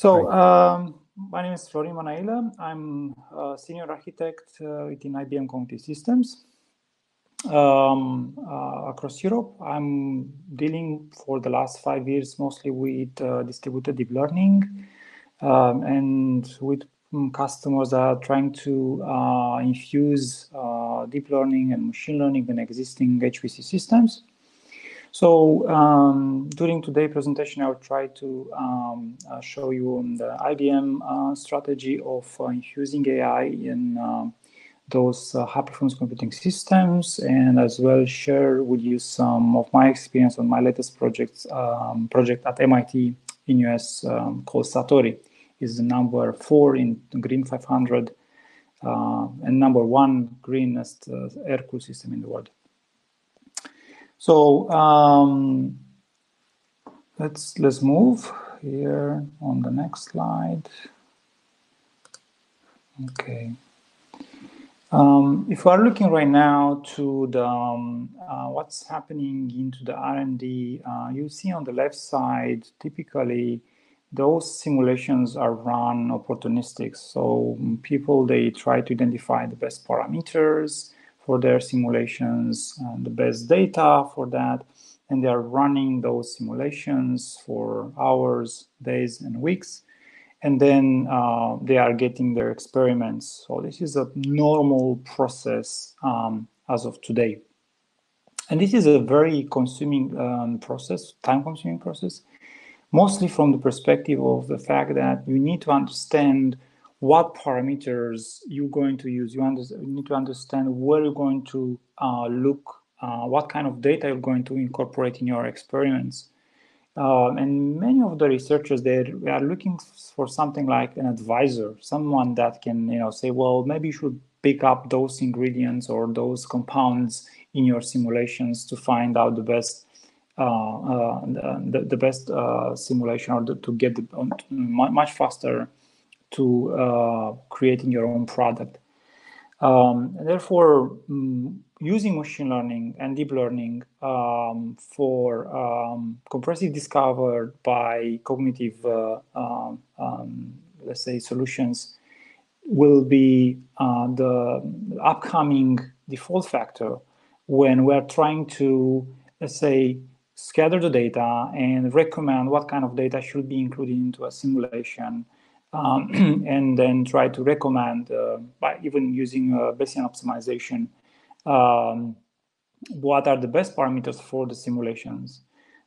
So um, my name is Florin Manaila. I'm a senior architect uh, within IBM Cognitive Systems um, uh, across Europe. I'm dealing for the last five years mostly with uh, distributed deep learning um, and with customers that are trying to uh, infuse uh, deep learning and machine learning in existing HPC systems. So um, during today's presentation, I will try to um, uh, show you the IBM uh, strategy of uh, infusing AI in uh, those uh, high-performance computing systems, and as well share with you some of my experience on my latest project um, project at MIT in US um, called Satori. Is the number four in Green 500 uh, and number one greenest air cool system in the world. So um, let's let's move here on the next slide. Okay. Um, if we are looking right now to the um, uh, what's happening into the R&D, uh, you see on the left side, typically those simulations are run opportunistic. So people, they try to identify the best parameters, for their simulations, and the best data for that. And they are running those simulations for hours, days, and weeks. And then uh, they are getting their experiments. So this is a normal process um, as of today. And this is a very consuming um, process, time consuming process, mostly from the perspective of the fact that you need to understand what parameters you're going to use. You, under, you need to understand where you're going to uh, look, uh, what kind of data you're going to incorporate in your experiments. Um, and many of the researchers they are looking for something like an advisor, someone that can you know say, well, maybe you should pick up those ingredients or those compounds in your simulations to find out the best uh, uh, the, the, best uh, simulation or the, to get the, much faster to uh, creating your own product. Um, and therefore, um, using machine learning and deep learning um, for um, compressive discovered by cognitive, uh, um, um, let's say, solutions will be uh, the upcoming default factor when we're trying to, let's say, scatter the data and recommend what kind of data should be included into a simulation um, and then try to recommend uh, by even using uh, Bayesian optimization um, what are the best parameters for the simulations.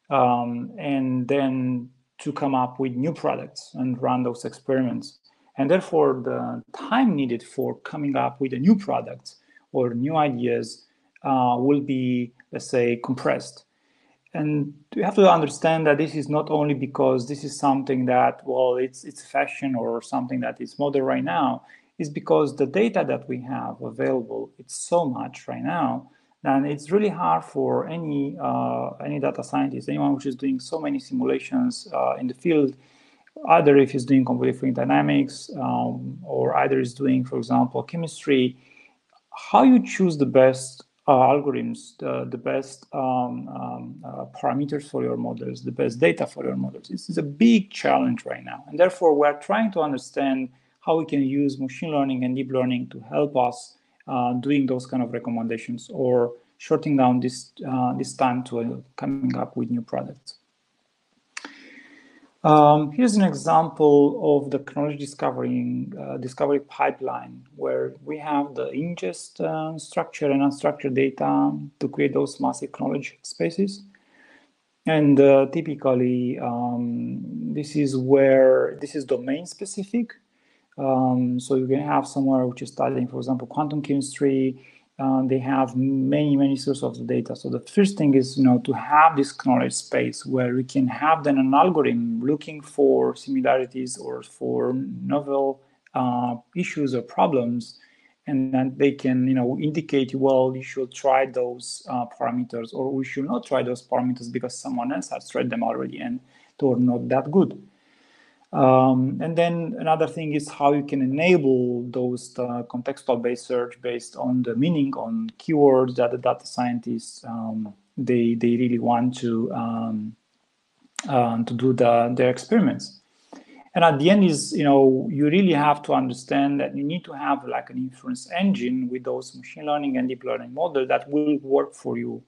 Um, and then to come up with new products and run those experiments. And therefore the time needed for coming up with a new product or new ideas uh, will be let's say compressed and you have to understand that this is not only because this is something that well it's it's fashion or something that is modern right now. Is because the data that we have available it's so much right now and it's really hard for any uh, any data scientist anyone which is doing so many simulations uh, in the field either if he's doing completely fluid dynamics um, or either is doing for example chemistry how you choose the best algorithms, the, the best um, um, uh, parameters for your models, the best data for your models. This is a big challenge right now. And therefore, we're trying to understand how we can use machine learning and deep learning to help us uh, doing those kind of recommendations or shorting down this, uh, this time to coming up with new products. Um, here's an example of the knowledge discovery, uh, discovery pipeline where we have the ingest uh, structured and unstructured data to create those massive knowledge spaces. And uh, typically, um, this is where this is domain specific. Um, so you can have somewhere which is studying, for example, quantum chemistry, uh, they have many, many sources of the data. So the first thing is, you know, to have this knowledge space where we can have then an algorithm looking for similarities or for novel uh, issues or problems, and then they can, you know, indicate, well, you should try those uh, parameters, or we should not try those parameters because someone else has tried them already and they're not that good. Um, and then another thing is how you can enable those uh, contextual based search based on the meaning on keywords that the data scientists um, they they really want to um, uh, to do the, their experiments. And at the end is, you know, you really have to understand that you need to have like an inference engine with those machine learning and deep learning model that will work for you.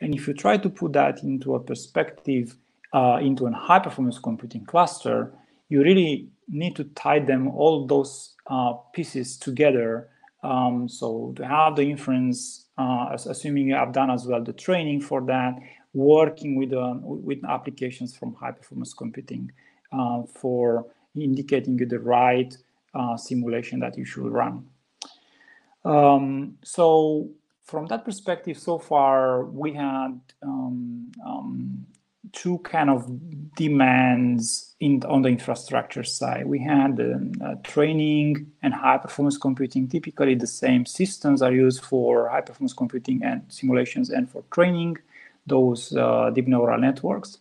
And if you try to put that into a perspective, uh, into a high performance computing cluster, you really need to tie them all those uh, pieces together. Um, so to have the inference, uh, assuming you have done as well the training for that, working with uh, with applications from high performance computing uh, for indicating you the right uh, simulation that you should run. Um, so from that perspective, so far we had um, um, two kind of demands in on the infrastructure side. We had uh, training and high performance computing. Typically, the same systems are used for high performance computing and simulations and for training those uh, deep neural networks,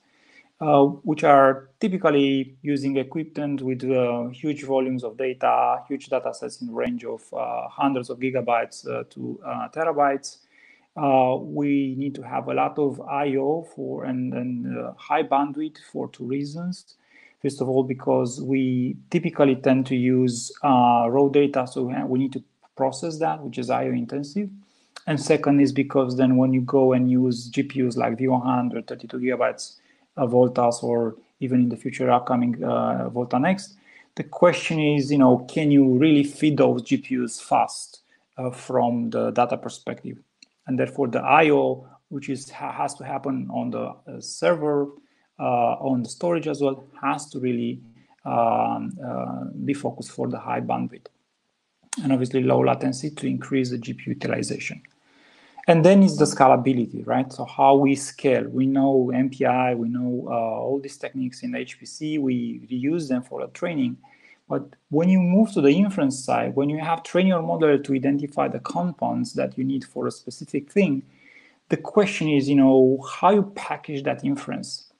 uh, which are typically using equipment with uh, huge volumes of data, huge data sets in range of uh, hundreds of gigabytes uh, to terabytes uh, we need to have a lot of I/O for and, and uh, high bandwidth for two reasons. First of all, because we typically tend to use uh, raw data, so we need to process that, which is I/O intensive. And second is because then when you go and use GPUs like V100, 32 gigabytes of Voltas, or even in the future upcoming uh, Volta Next, the question is, you know, can you really feed those GPUs fast uh, from the data perspective? And therefore the I/O, which is has to happen on the uh, server, uh, on the storage as well, has to really um, uh, be focused for the high bandwidth, and obviously low latency to increase the GPU utilization. And then is the scalability, right? So how we scale. We know MPI, we know uh, all these techniques in HPC, we reuse them for the training. But when you move to the inference side, when you have trained your model to identify the compounds that you need for a specific thing, the question is, you know, how you package that inference,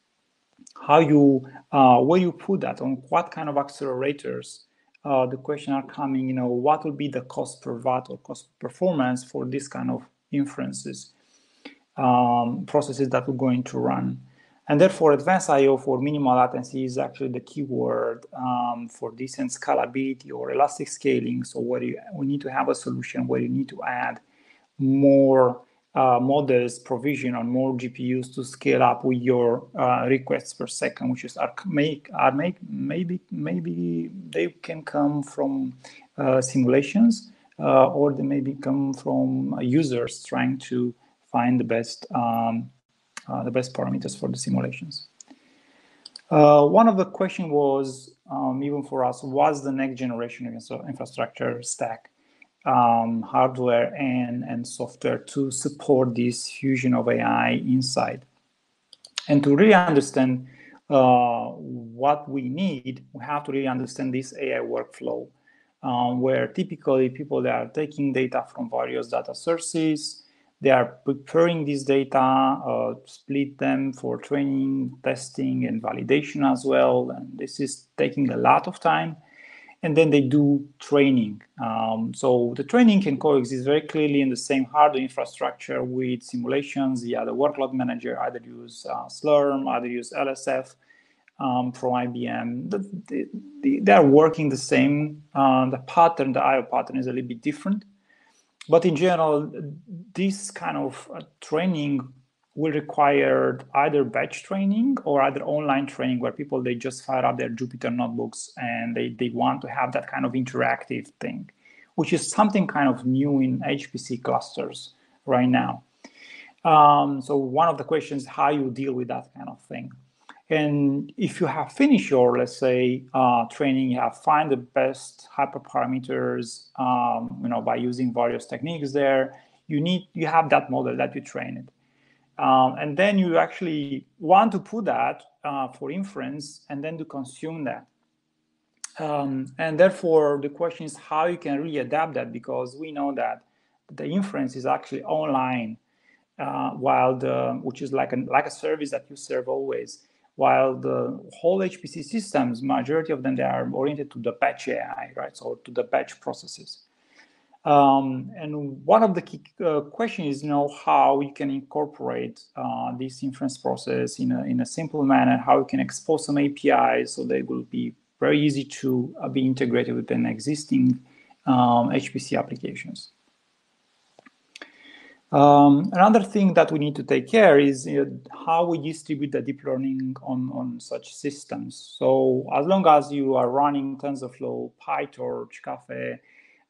how you, uh, where you put that, on what kind of accelerators. Uh, the question are coming, you know, what will be the cost per watt or cost performance for this kind of inferences um, processes that we're going to run. And therefore, advanced I/O for minimal latency is actually the keyword um, for decent scalability or elastic scaling. So where you, we need to have a solution where you need to add more uh, models provision on more GPUs to scale up with your uh, requests per second, which is are make are make maybe maybe they can come from uh, simulations uh, or they maybe come from users trying to find the best um, the best parameters for the simulations. Uh, one of the question was, um, even for us, was the next generation of infrastructure stack, um, hardware and, and software to support this fusion of AI inside. And to really understand uh, what we need, we have to really understand this AI workflow, um, where typically people that are taking data from various data sources, they are preparing this data, uh, split them for training, testing, and validation as well. And this is taking a lot of time. And then they do training. Um, so the training can coexist very clearly in the same hardware infrastructure with simulations via the workload manager, either use uh, Slurm, either use LSF um, from IBM. The, the, they are working the same. Uh, the pattern, the IO pattern is a little bit different. But in general, this kind of uh, training will require either batch training or either online training where people they just fire up their Jupyter notebooks and they, they want to have that kind of interactive thing, which is something kind of new in HPC clusters right now. Um, so one of the questions how you deal with that kind of thing. And if you have finished your, let's say, uh, training, you have find the best hyperparameters, um, you know, by using various techniques there, you need, you have that model that you train it. Um, and then you actually want to put that uh, for inference and then to consume that. Um, and therefore, the question is how you can really adapt that because we know that the inference is actually online, uh, while the which is like a like a service that you serve always while the whole HPC systems, majority of them, they are oriented to the batch AI, right? So to the batch processes. Um, and one of the key uh, questions is, you know, how you can incorporate uh, this inference process in a, in a simple manner, how you can expose some APIs so they will be very easy to uh, be integrated with an existing um, HPC applications. Um, another thing that we need to take care is you know, how we distribute the deep learning on, on such systems. So as long as you are running TensorFlow, PyTorch, Caffe,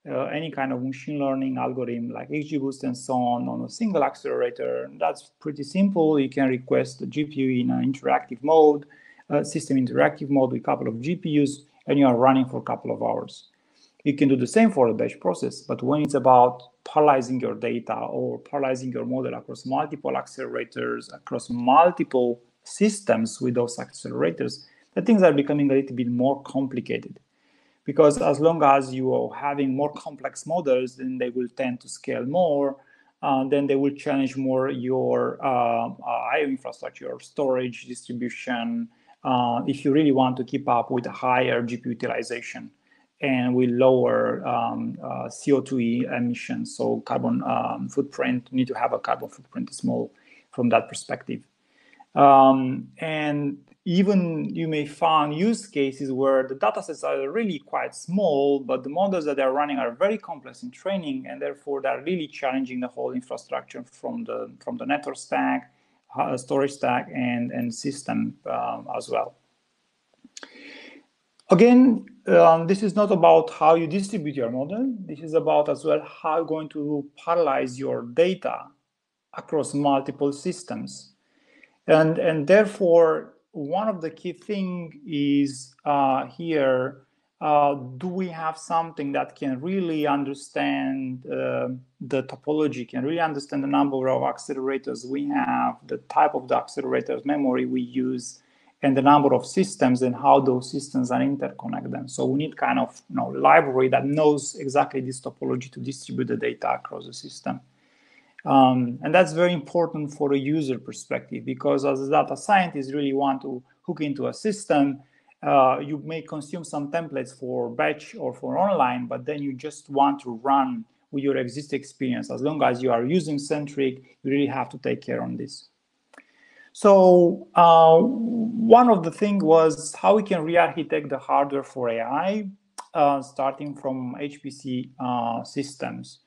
uh, any kind of machine learning algorithm like XGBoost and so on on a single accelerator, that's pretty simple. You can request the GPU in an interactive mode, uh, system interactive mode with a couple of GPUs, and you are running for a couple of hours. You can do the same for a batch process, but when it's about parallelizing your data or parallelizing your model across multiple accelerators, across multiple systems with those accelerators, the things are becoming a little bit more complicated. Because as long as you are having more complex models, then they will tend to scale more. Uh, then they will challenge more your uh, uh, IO infrastructure, storage distribution, uh, if you really want to keep up with higher GPU utilization and we lower um, uh, CO2 emissions. So carbon um, footprint, need to have a carbon footprint small from that perspective. Um, and even you may find use cases where the datasets are really quite small, but the models that they're running are very complex in training, and therefore they're really challenging the whole infrastructure from the from the network stack, uh, storage stack, and and system um, as well. Again, um, this is not about how you distribute your model. This is about as well how you're going to parallelize your data across multiple systems. And, and therefore, one of the key things is uh, here, uh, do we have something that can really understand uh, the topology, can really understand the number of accelerators we have, the type of the accelerators memory we use, and the number of systems and how those systems are interconnected. So we need kind of you know library that knows exactly this topology to distribute the data across the system. Um, and that's very important for a user perspective because as a data scientist really want to hook into a system, uh, you may consume some templates for batch or for online, but then you just want to run with your existing experience. As long as you are using Centric, you really have to take care on this. So uh, one of the things was how we can re-architect the hardware for AI, uh, starting from HPC uh, systems.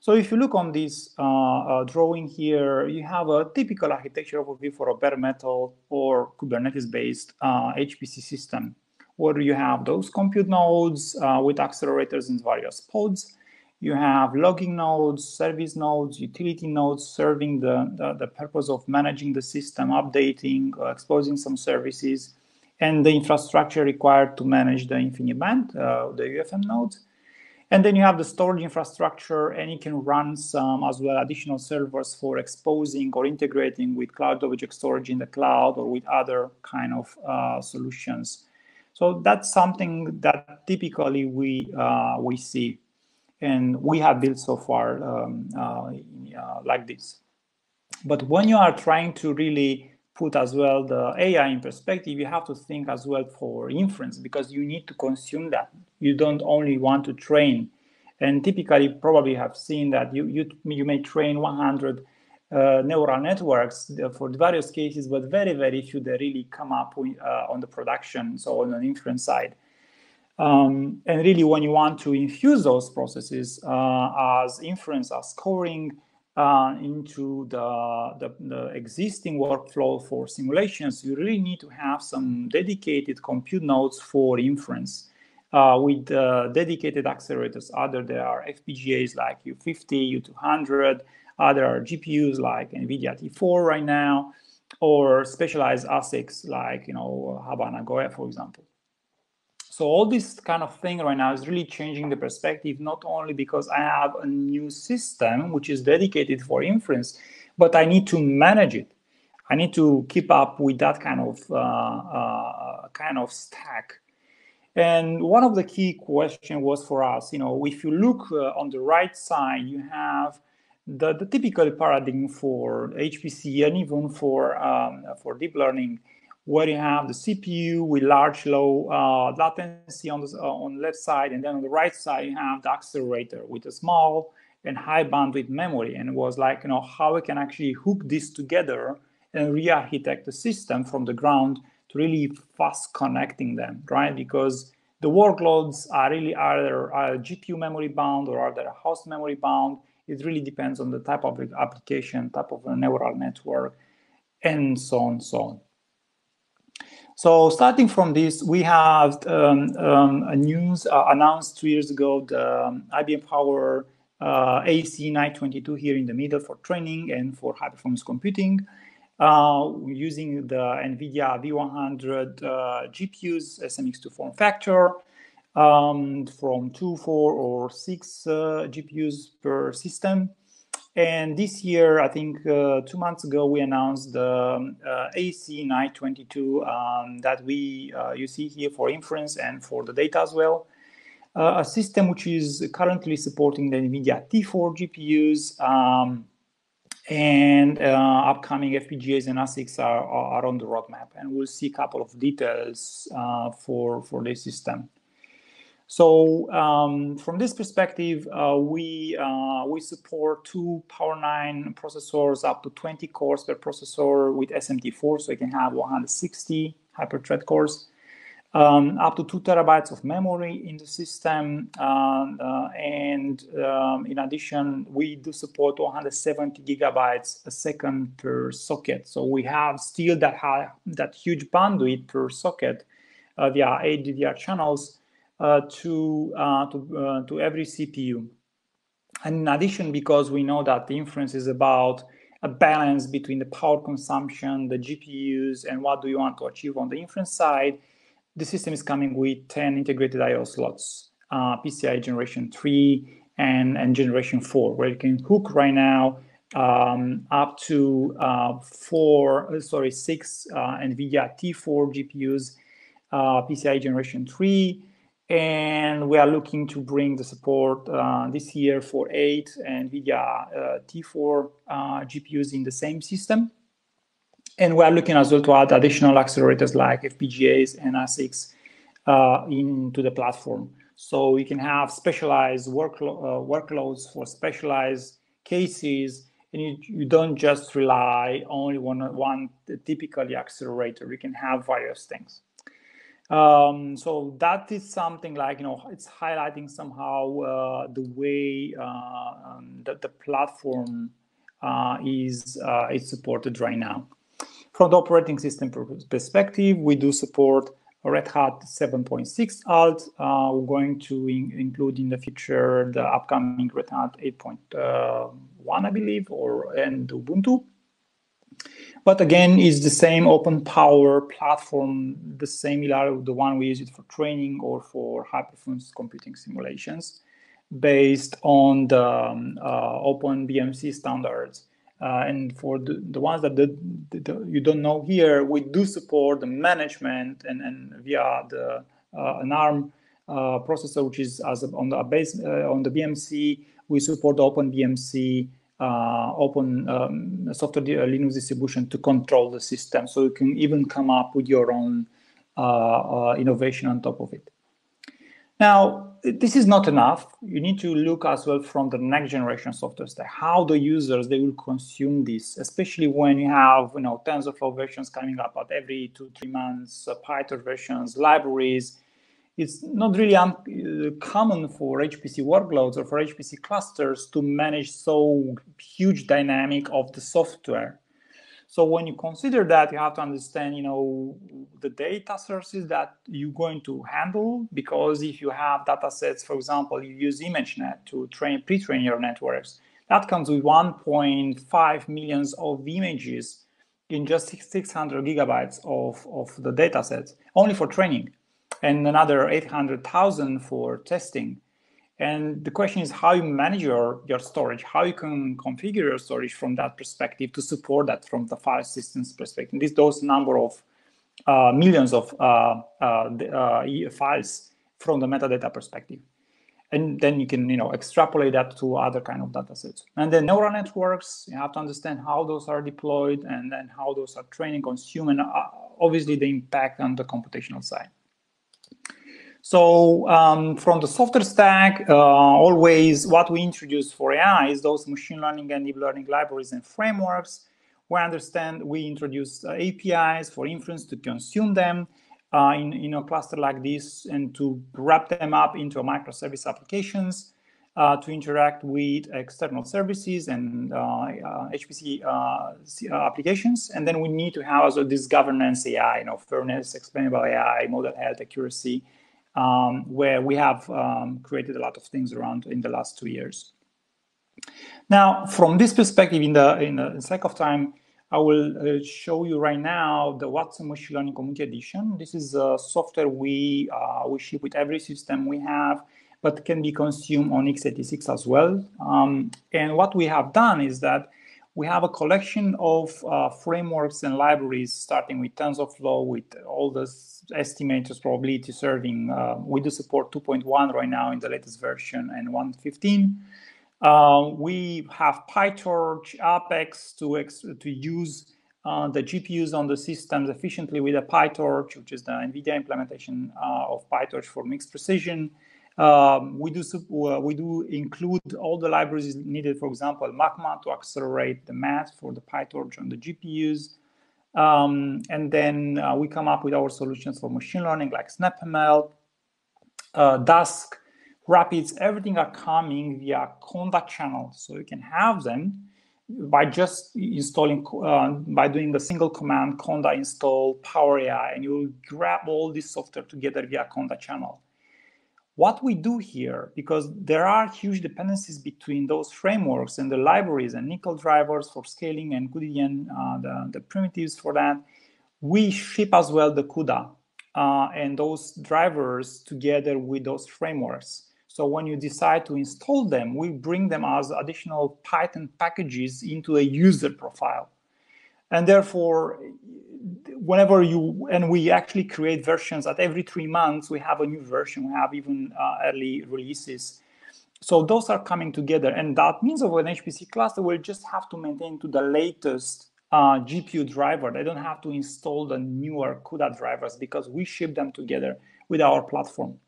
So if you look on this uh, uh, drawing here, you have a typical architecture overview for a bare metal or Kubernetes-based HPC uh, system, where you have those compute nodes with accelerators in various pods, you have login nodes, service nodes, utility nodes serving the, the, the purpose of managing the system, updating, uh, exposing some services, and the infrastructure required to manage the InfiniBand, uh, the UFM nodes. And then you have the storage infrastructure, and you can run some as well additional servers for exposing or integrating with cloud object storage in the cloud or with other kind of uh, solutions. So that's something that typically we uh, we see and we have built so far um, uh, uh, like this. But when you are trying to really put as well the AI in perspective, you have to think as well for inference because you need to consume that. You don't only want to train. And typically, probably have seen that you you, you may train 100 uh, neural networks for various cases, but very, very few that really come up with, uh, on the production, so on an inference side. Um, and really, when you want to infuse those processes uh, as inference, as scoring uh, into the, the, the, existing workflow for simulations, you really need to have some dedicated compute nodes for inference. Uh, with uh, dedicated accelerators, either there are FPGAs like U50, U200, other are GPUs like NVIDIA T4 right now, or specialized ASICs like you know Habana Goya, for example. So all this kind of thing right now is really changing the perspective, not only because I have a new system which is dedicated for inference, but I need to manage it. I need to keep up with that kind of uh, uh, kind of stack. And one of the key question was for us, you know, if you look uh, on the right side, you have the, the typical paradigm for HPC and even for um, for deep learning where you have the CPU with large low uh, latency on the, uh, on left side, and then on the right side you have the accelerator with a small and high bandwidth memory. And it was like, you know, how we can actually hook this together and re-architect the system from the ground to really fast connecting them, right? Because the workloads are really either are GPU memory bound or are they a host memory bound. It really depends on the type of application, type of a neural network, and so on, so on. So starting from this, we have um, um, news uh, announced two years ago, the um, IBM Power uh, AC922 here in the middle for training and for high performance computing. Uh, using the NVIDIA V100 uh, GPUs, SMX2 form factor, um, from two, four, or six uh, GPUs per system. And this year, I think uh, two months ago, we announced the uh, IC922 um, that we uh, you see here for inference and for the data as well. Uh, a system which is currently supporting the NVIDIA T4 GPUs um, and uh, upcoming FPGAs and ASICs are, are, on the roadmap. And we'll see a couple of details uh, for, for this system. So um, from this perspective, uh, we uh, we support two Power 9 processors up to 20 cores per processor with SMT4, so you can have 160 hyper-thread cores, um, up to two terabytes of memory in the system, uh, and um, in addition, we do support 170 gigabytes a second per socket. So we have still that high, that huge bandwidth per socket uh, via 8 DDR channels to, uh, to, uh, to every CPU. And in addition, because we know that the inference is about a balance between the power consumption, the GPUs, and what do you want to achieve on the inference side, the system is coming with 10 integrated I/O slots, uh, PCI generation 3 and, and generation 4, where you can hook right now um, up to uh, four, sorry, six uh, NVIDIA T4 GPUs, PCI generation 3, and we are looking to bring the support uh, this year for eight NVIDIA uh, T4 uh, GPUs in the same system. And we are looking as well to add additional accelerators like FPGAs and ASICs uh, into the platform. So we can have specialized worklo uh, workloads for specialized cases, and you, you don't just rely only on one typically accelerator. You can have various things. Um, so that is something like you know it's highlighting somehow uh, the way uh, um, that the platform uh, is uh, is supported right now. From the operating system perspective, we do support Red Hat 7.6 Alt. Uh, we're going to in include in the future the upcoming Red Hat 8.1, I believe, or and Ubuntu. But again, it's the same open power platform, the same the one we use it for training or for high performance computing simulations based on the um, uh, open BMC standards. Uh, and for the, the ones that the, the, you don't know here, we do support the management and, and via the uh, an ARM uh, processor, which is as on the base uh, on the BMC, we support Open BMC open um, software uh, Linux distribution to control the system. So you can even come up with your own uh, uh, innovation on top of it. Now, this is not enough. You need to look as well from the next generation software stack, how the users, they will consume this, especially when you have, you know, TensorFlow versions coming up at every two, three months, uh, Python versions, libraries, it's not really uncommon uh, for HPC workloads or for HPC clusters to manage so huge dynamic of the software. So when you consider that, you have to understand, you know, the data sources that you're going to handle. Because if you have data sets, for example, you use ImageNet to train pre-train your networks, that comes with 1.5 millions of images in just 600 gigabytes of, of the data sets, only for training and another 800,000 for testing. And the question is how you manage your, your storage, how you can configure your storage from that perspective to support that from the file systems perspective. This those number of uh, millions of uh, uh, uh files from the metadata perspective. And then you can, you know, extrapolate that to other kind of data sets. And then neural networks, you have to understand how those are deployed and then how those are training, consumed, and uh, obviously the impact on the computational side. So um, from the software stack, uh, always what we introduce for AI is those machine learning and deep learning libraries and frameworks, we understand we introduce uh, APIs for inference to consume them uh, in, in a cluster like this and to wrap them up into microservice applications uh, to interact with external services and HPC uh, uh, applications. And then we need to have also this governance AI, you know, fairness, explainable AI, model health, accuracy, um, where we have um, created a lot of things around in the last two years. Now, from this perspective, in the in the sake of time, I will uh, show you right now the Watson Machine Learning Community Edition. This is a software we uh, we ship with every system we have, but can be consumed on x86 as well. Um, and what we have done is that we have a collection of uh, frameworks and libraries, starting with TensorFlow, with all the estimators, probability serving. Uh, we do support 2.1 right now in the latest version and 1.15. Uh, we have PyTorch, Apex to, to use uh, the GPUs on the systems efficiently with a PyTorch, which is the NVIDIA implementation uh, of PyTorch for mixed precision. Um, we do uh, we do include all the libraries needed, for example, Magma to accelerate the math for the PyTorch on the GPUs. Um, and then uh, we come up with our solutions for machine learning like SnapML, uh, Dask, Rapids, everything are coming via Conda channel. So you can have them by just installing, uh, by doing a single command, Conda install Power AI, and you'll grab all this software together via Conda channel. What we do here, because there are huge dependencies between those frameworks and the libraries and NCCL drivers for scaling and cuDNN, uh, the, the primitives for that, we ship as well the CUDA uh, and those drivers together with those frameworks. So when you decide to install them, we bring them as additional Python packages into a user profile. And therefore, whenever you, and we actually create versions at every three months, we have a new version, we have even uh, early releases. So those are coming together. And that means of an HPC cluster will just have to maintain to the latest uh, GPU driver. They don't have to install the newer CUDA drivers because we ship them together with our platform.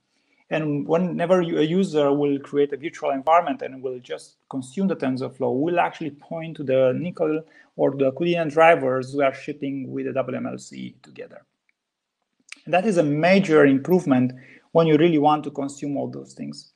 And whenever you, a user will create a virtual environment and will just consume the TensorFlow, we'll actually point to the NCCL or the cuDNN drivers we are shipping with the WMLC together. And that is a major improvement when you really want to consume all those things.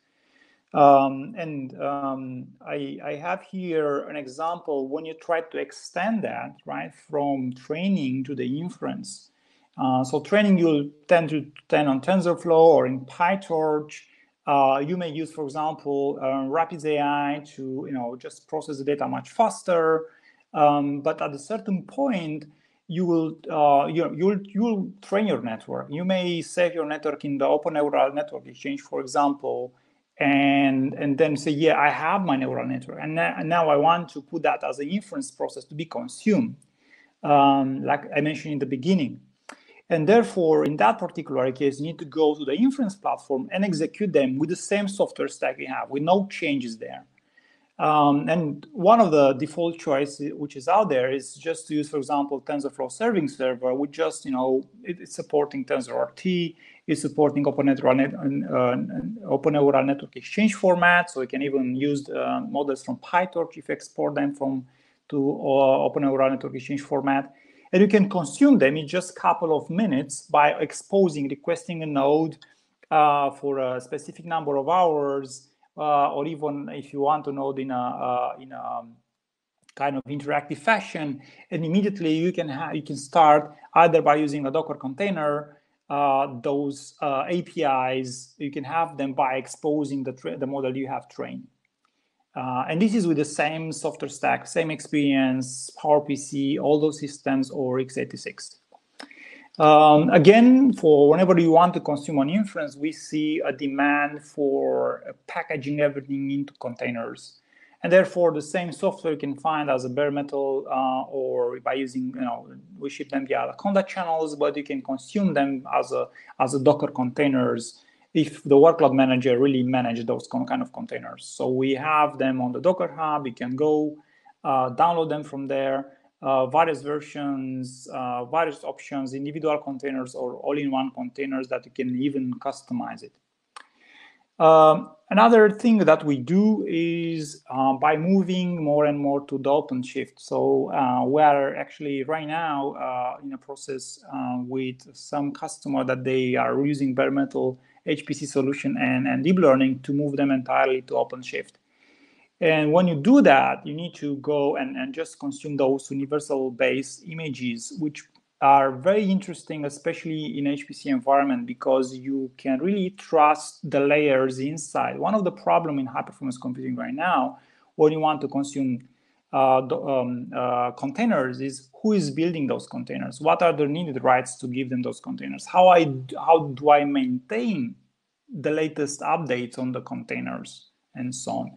Um, and um, I, I, have here an example when you try to extend that, right, from training to the inference. Uh, so training, you'll tend to tend on TensorFlow or in PyTorch. Uh, you may use, for example, uh, Rapids AI to you know just process the data much faster. Um, but at a certain point, you will uh, you you'll you'll train your network. You may save your network in the Open Neural Network Exchange, for example, and and then say, yeah, I have my neural network, and, and now I want to put that as an inference process to be consumed, um, like I mentioned in the beginning. And therefore, in that particular case, you need to go to the inference platform and execute them with the same software stack you have, with no changes there. Um, and one of the default choices which is out there is just to use, for example, TensorFlow serving server which just, you know, it, it's supporting TensorRT, it's supporting Open Neural, uh, Open Neural Network Exchange format, so you can even use uh, models from PyTorch if you export them from to uh, Open Neural Network Exchange format. And you can consume them in just a couple of minutes by exposing, requesting a node uh, for a specific number of hours, uh, or even if you want to node in a, uh, in a um, kind of interactive fashion, and immediately you can you can start either by using a Docker container, uh, those uh, APIs, you can have them by exposing the, the model you have trained. Uh, and this is with the same software stack, same experience, PowerPC, all those systems, or x86. Um, again, for whenever you want to consume an inference, we see a demand for packaging everything into containers. And therefore, the same software you can find as a bare metal uh, or by using, you know, we ship them via the Conda channels, but you can consume them as a, as a Docker containers if the workload manager really manage those kind of containers. So we have them on the Docker Hub. You can go uh, download them from there. Uh, various versions, uh, various options, individual containers or all-in-one containers that you can even customize it. Um, another thing that we do is uh, by moving more and more to the OpenShift. So uh, we are actually right now uh, in a process uh, with some customer that they are using bare metal HPC solution and, and deep learning to move them entirely to OpenShift. And when you do that, you need to go and, and just consume those universal base images, which are very interesting, especially in HPC environment, because you can really trust the layers inside. One of the problem in high performance computing right now, when you want to consume uh, um, uh, containers is who is building those containers? What are the needed rights to give them those containers? How I how do I maintain the latest updates on the containers and so on?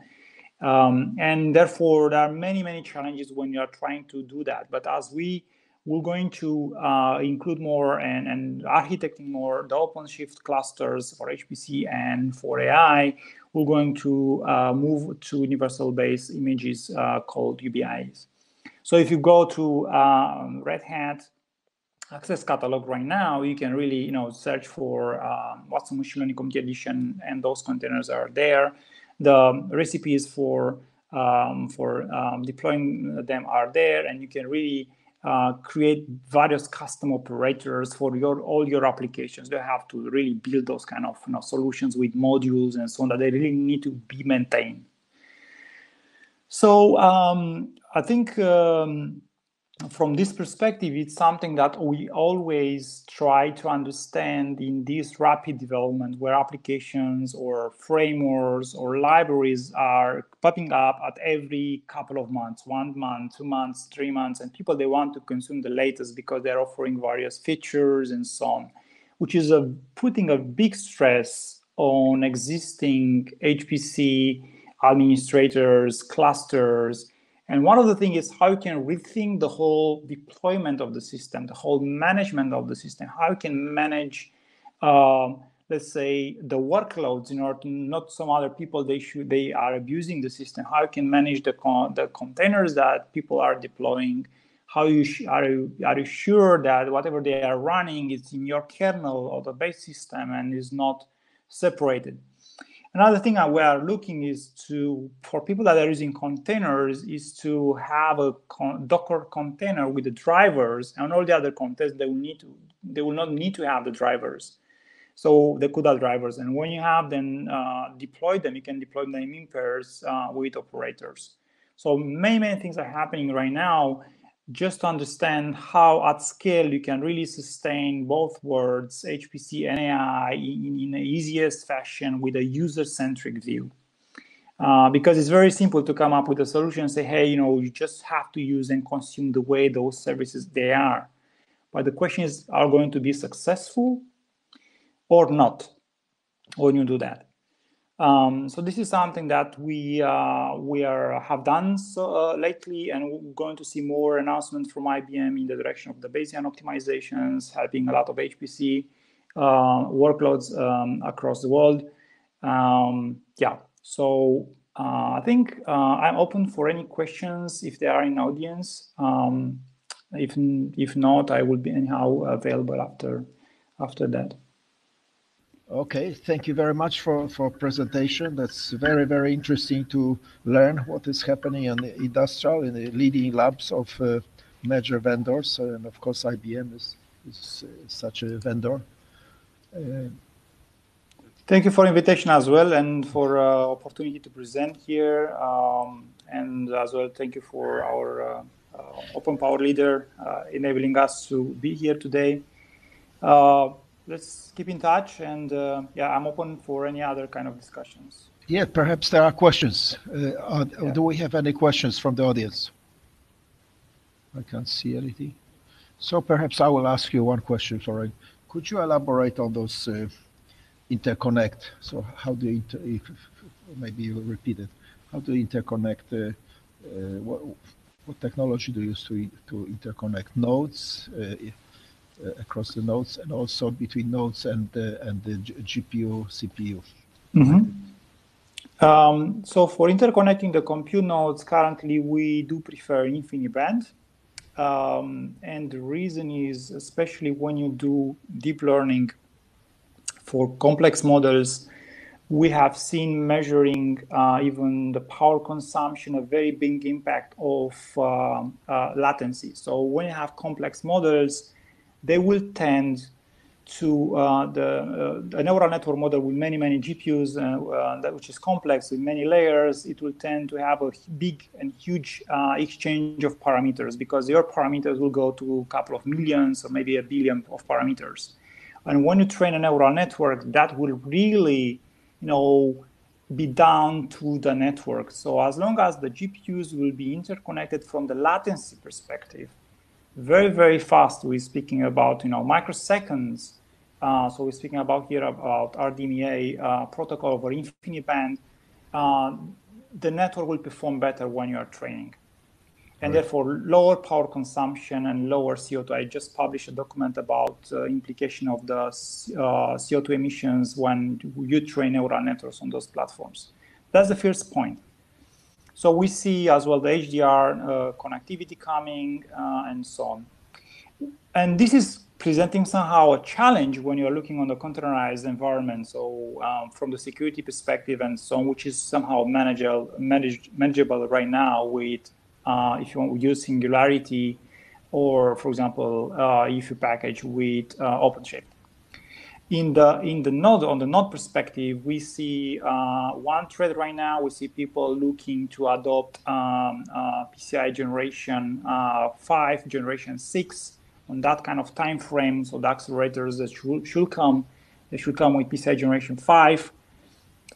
Um, and therefore, there are many many challenges when you are trying to do that. But as we we're going to uh, include more and, and architecting more the OpenShift clusters for HPC and for AI. We're going to uh, move to universal base images uh, called UBIs. So if you go to um, Red Hat Access Catalog right now, you can really you know search for um, Watson Machine Learning Community Edition, and those containers are there. The recipes for um, for um, deploying them are there, and you can really uh, create various custom operators for your all your applications. They have to really build those kind of you know, solutions with modules and so on that they really need to be maintained. So um, I think um, from this perspective, it's something that we always try to understand in this rapid development where applications or frameworks or libraries are popping up at every couple of months, one month, two months, three months, and people, they want to consume the latest because they're offering various features and so on, which is a, putting a big stress on existing HPC administrators, clusters, and one of the things is how you can rethink the whole deployment of the system, the whole management of the system, how you can manage, um, let's say, the workloads in order to not some other people they should they are abusing the system. How you can manage the con- the containers that people are deploying. How you sh- are you are you sure that whatever they are running is in your kernel or the base system and is not separated. Another thing that we are looking is to, for people that are using containers, is to have a con Docker container with the drivers and all the other containers. They will need to, they will not need to have the drivers. So the CUDA drivers, and when you have them uh, deploy them, you can deploy them in pairs uh, with operators. So many many things are happening right now just to understand how at scale you can really sustain both words, HPC and AI, in, in the easiest fashion with a user-centric view. Uh, because it's very simple to come up with a solution and say, hey, you know, you just have to use and consume the way those services they are. But the question is, are going to be successful or not when you do that? Um, so this is something that we uh, we are have done so, uh, lately, and we're going to see more announcements from IBM in the direction of the Bayesian optimizations, helping a lot of HPC uh, workloads um, across the world. Um, yeah, so uh, I think uh, I'm open for any questions if there are in audience. Um, if if not, I will be anyhow available after after that. Okay, thank you very much for, for presentation. That's very, very interesting to learn what is happening in the industrial, in the leading labs of uh, major vendors. And of course, IBM is, is uh, such a vendor. Uh, Thank you for invitation as well and for uh, opportunity to present here. Um, and as well, thank you for our uh, uh, Open Power leader enabling us to be here today let's keep in touch. And uh, yeah, I'm open for any other kind of discussions. Yeah, perhaps there are questions. Uh, are, yeah. Do we have any questions from the audience? I can't see anything. So perhaps I will ask you one question, Florian. Could you elaborate on those uh, interconnect? So how do you, inter- if, maybe you repeat it. How do you interconnect? Uh, uh, what, what, technology do you use to, to interconnect nodes? Uh, across the nodes and also between nodes and the, and the GPU, CPU. Mm-hmm. Um, so for interconnecting the compute nodes, currently we do prefer InfiniBand. Um, and the reason is, especially when you do deep learning for complex models, we have seen measuring uh, even the power consumption a very big impact of uh, uh, latency. So when you have complex models, they will tend to uh, the uh, neural network model with many many GPUs, uh, that, which is complex with many layers. It will tend to have a big and huge exchange of parameters because your parameters will go to a couple of millions or maybe a billion of parameters. And when you train a neural network, that will really you know, be down to the network. So as long as the GPUs will be interconnected from the latency perspective, very, very fast, we're speaking about, you know, microseconds. Uh, so we're speaking about here about RDMA uh, protocol over InfiniBand. Uh, the network will perform better when you are training and right. therefore lower power consumption and lower CO2. I just published a document about uh, implication of the uh, CO2 emissions when you train neural networks on those platforms. That's the first point. So we see as well the HDR uh, connectivity coming uh, and so on. And this is presenting somehow a challenge when you're looking on the containerized environment. So um, from the security perspective and so on, which is somehow manageable, manageable right now with uh, if you want use Singularity, or for example, uh, if you package with uh, OpenShift. In the in the node on the node perspective, we see uh, one trend right now. We see people looking to adopt um, uh, PCI generation uh, five, generation six on that kind of time frame. So the accelerators that should, should come, they should come with PCI generation five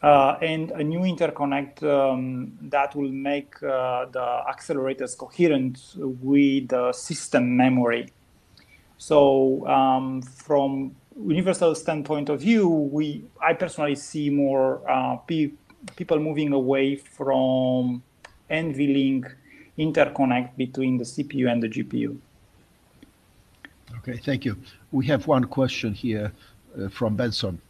uh, and a new interconnect um, that will make uh, the accelerators coherent with the system memory. So um, from universal standpoint of view, we I personally see more uh, pe people moving away from NVLink interconnect between the CPU and the GPU. Okay, thank you. We have one question here uh, from Benson.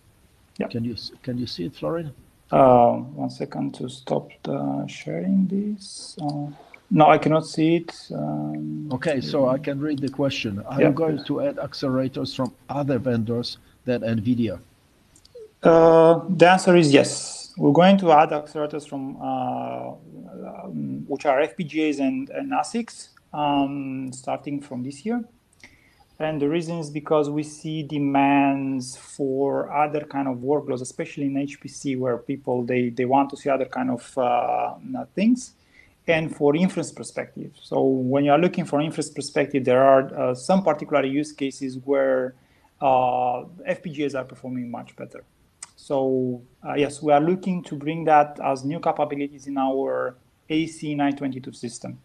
Yeah. Can you can you see it, Florian? Uh, one second to stop the sharing this. Uh, no, I cannot see it. Um, okay, so I can read the question. Are yeah. you going to add accelerators from other vendors than NVIDIA? Uh, the answer is yes. We're going to add accelerators from uh, um, which are FPGAs and, and ASICs um, starting from this year. And the reason is because we see demands for other kind of workloads, especially in HPC, where people they they want to see other kind of uh, things, and for inference perspective. So when you are looking for inference perspective, there are uh, some particular use cases where uh, FPGAs are performing much better. So uh, yes, we are looking to bring that as new capabilities in our AC922 system.